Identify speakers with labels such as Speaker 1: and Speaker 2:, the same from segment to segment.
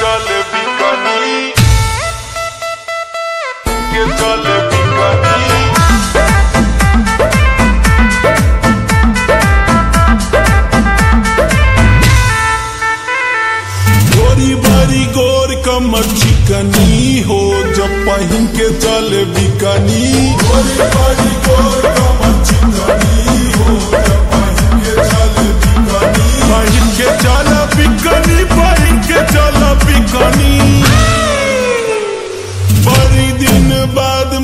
Speaker 1: चल बिकनी के बिकनी
Speaker 2: गोरी बारी गोर कमर चिकनी हो, जब पहन के चल बिकनी गोरी बारी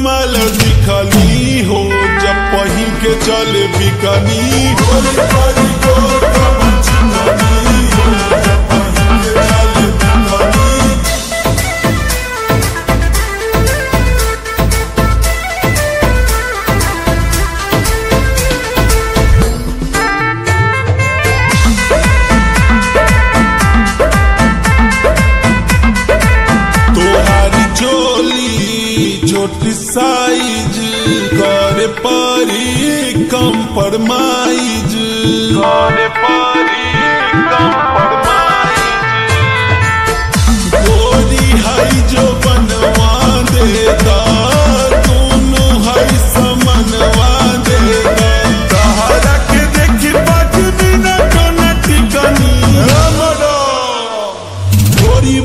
Speaker 2: बाद दिखनी हो जब पहन के चल बिकनी साइज़ करे परी कंप्रोमाइज
Speaker 1: करे पारी कम
Speaker 2: गोरी जो बनवा दोनों समनवा तहरा के देखी गोरी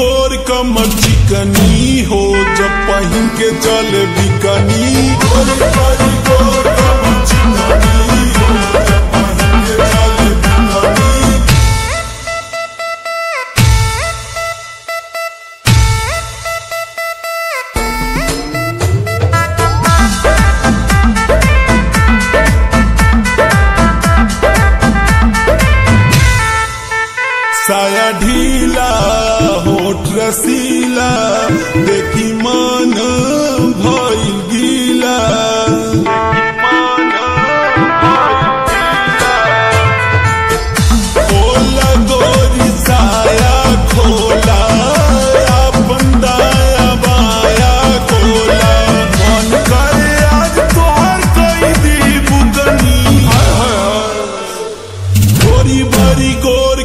Speaker 2: गोर कमर चिकनी हो पहन के चल बिकनी साया ढीला होठ रसीला मन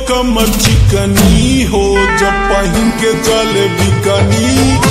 Speaker 2: कमर चिकनी हो जब पहन के चल बिकनी।